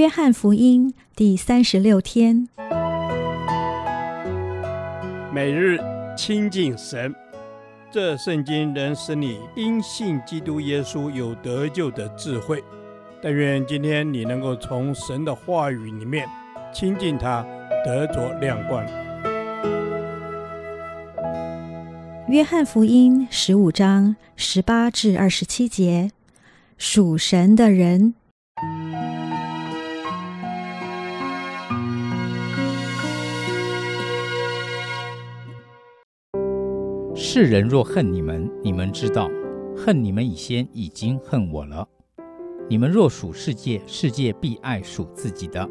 约翰福音第三十六天，每日亲近神，这圣经能使你因信基督耶稣有得救的智慧。但愿今天你能够从神的话语里面亲近他，得着亮光。约翰福音十五章十八至二十七节，属神的人。世人若恨你们，你们知道，恨你们以先已经恨我了。你们若属世界，世界必爱属自己的。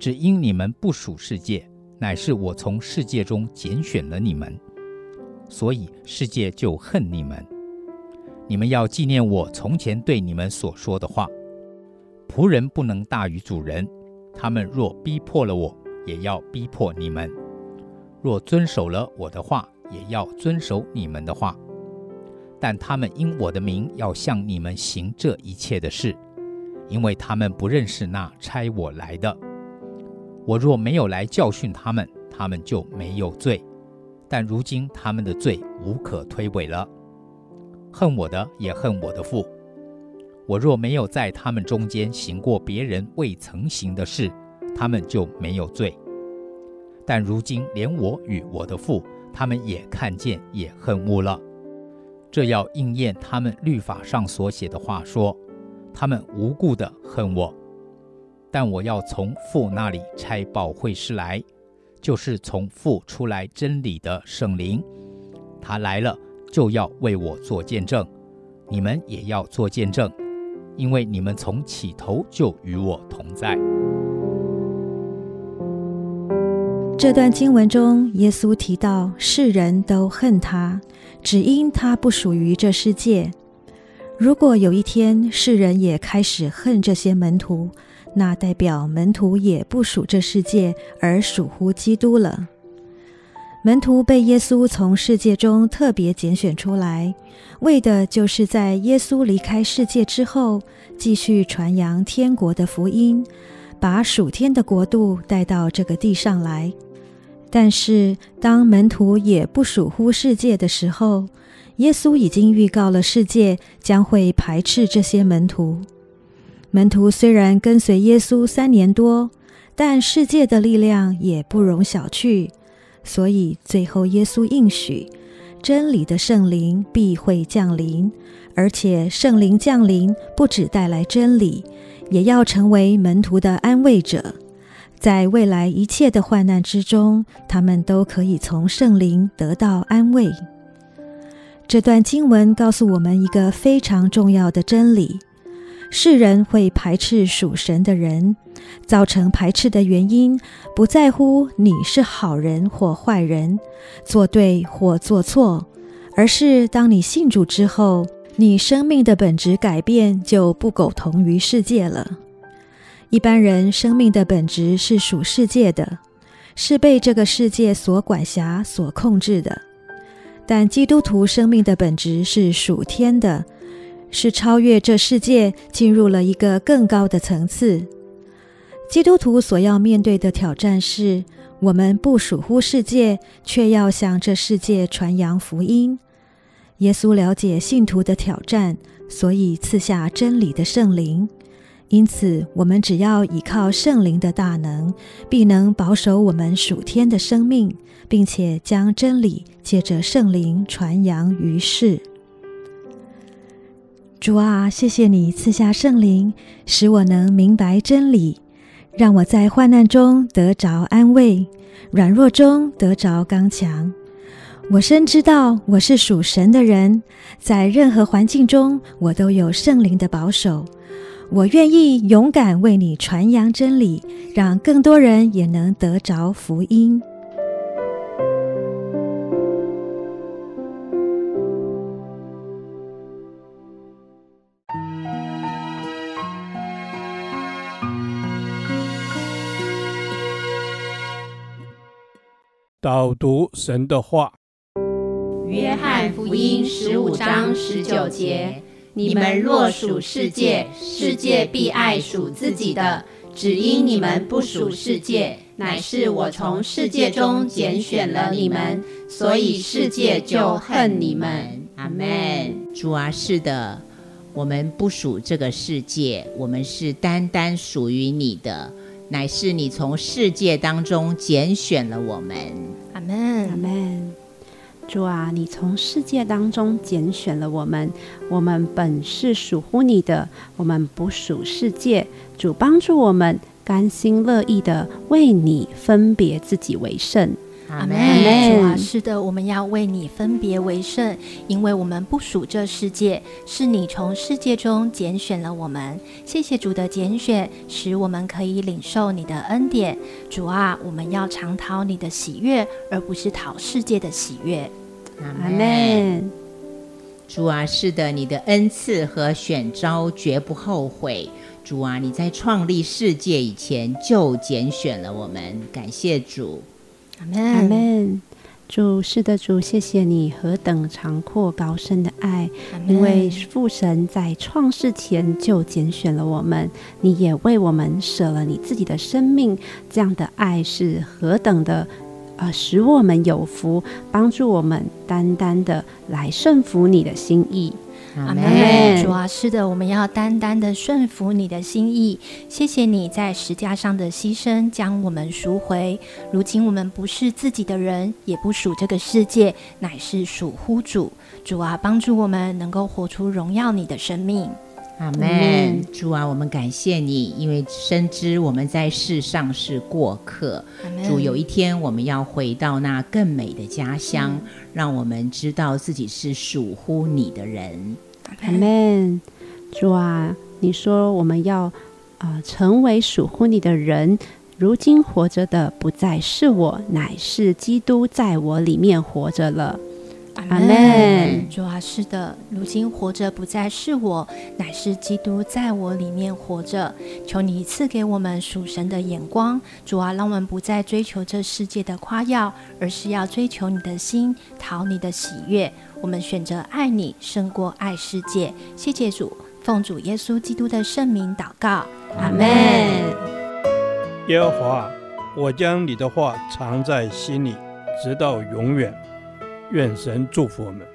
只因你们不属世界，乃是我从世界中拣选了你们，所以世界就恨你们。你们要纪念我从前对你们所说的话：仆人不能大于主人。他们若逼迫了我，也要逼迫你们；若遵守了我的话，也要遵守你们的话，但他们因我的名要向你们行这一切的事，因为他们不认识那差我来的。我若没有来教训他们，他们就没有罪；但如今他们的罪无可推诿了。恨我的也恨我的父。我若没有在他们中间行过别人未曾行的事，他们就没有罪。但如今连我与我的父。他们也看见，也恨恶了。这要应验他们律法上所写的话，说：他们无故的恨我。但我要从父那里差保会师来，就是从父出来真理的圣灵。他来了，就要为我做见证。你们也要做见证，因为你们从起头就与我同在。这段经文中，耶稣提到世人都恨他，只因他不属于这世界。如果有一天世人也开始恨这些门徒，那代表门徒也不属这世界，而属乎基督了。门徒被耶稣从世界中特别拣选出来，为的就是在耶稣离开世界之后，继续传扬天国的福音，把属天的国度带到这个地上来。但是，当门徒也不属乎世界的时候，耶稣已经预告了世界将会排斥这些门徒。门徒虽然跟随耶稣三年多，但世界的力量也不容小觑。所以，最后耶稣应许，真理的圣灵必会降临，而且圣灵降临不只带来真理，也要成为门徒的安慰者。在未来一切的患难之中，他们都可以从圣灵得到安慰。这段经文告诉我们一个非常重要的真理：世人会排斥属神的人，造成排斥的原因不在乎你是好人或坏人，做对或做错，而是当你信主之后，你生命的本质改变，就不苟同于世界了。一般人生命的本质是属世界的，是被这个世界所管辖、所控制的；但基督徒生命的本质是属天的，是超越这世界，进入了一个更高的层次。基督徒所要面对的挑战是：我们不属乎世界，却要向这世界传扬福音。耶稣了解信徒的挑战，所以赐下真理的圣灵。因此，我们只要依靠圣灵的大能，必能保守我们属天的生命，并且将真理借着圣灵传扬于世。主啊，谢谢你赐下圣灵，使我能明白真理，让我在患难中得着安慰，软弱中得着刚强。我深知道我是属神的人，在任何环境中，我都有圣灵的保守。我愿意勇敢为你传扬真理，让更多人也能得着福音。导读神的话，《约翰福音》十五章十九节。你们若属世界，世界必爱属自己的；只因你们不属世界，乃是我从世界中拣选了你们，所以世界就恨你们。阿门。主啊，是的，我们不属这个世界，我们是单单属于你的，乃是你从世界当中拣选了我们。阿门。阿门。主啊，你从世界当中拣选了我们，我们本是属乎你的，我们不属世界。主帮助我们，甘心乐意的为你分别自己为圣。阿门。主啊，是的，我们要为你分别为圣，因为我们不属这世界，是你从世界中拣选了我们。谢谢主的拣选，使我们可以领受你的恩典。主啊，我们要常讨你的喜悦，而不是讨世界的喜悦。阿门。主啊，是的，你的恩赐和选召绝不后悔。主啊，你在创立世界以前就拣选了我们，感谢主。阿门。阿门。主是的，主，谢谢你何等长阔高深的爱，因为父神在创世前就拣选了我们，你也为我们舍了你自己的生命，这样的爱是何等的。呃，使我们有福，帮助我们单单的来顺服你的心意。阿门。主啊，是的，我们要单单的顺服你的心意。谢谢你在石架上的牺牲，将我们赎回。如今我们不是自己的人，也不属这个世界，乃是属乎主。主啊，帮助我们能够活出荣耀你的生命。阿门，主啊，我们感谢你，因为深知我们在世上是过客。主，有一天我们要回到那更美的家乡，让我们知道自己是属乎你的人。阿门，主啊，你说我们要啊成为属乎你的人。如今活着的不再是我，乃是基督在我里面活着了。阿门。主啊，是的，如今活着不再是我，乃是基督在我里面活着。求你赐给我们属神的眼光，主啊，让我们不再追求这世界的夸耀，而是要追求你的心，讨你的喜悦。我们选择爱你胜过爱世界。谢谢主，奉主耶稣基督的圣名祷告。阿门。耶和华，我将你的话藏在心里，直到永远。愿神祝福我们。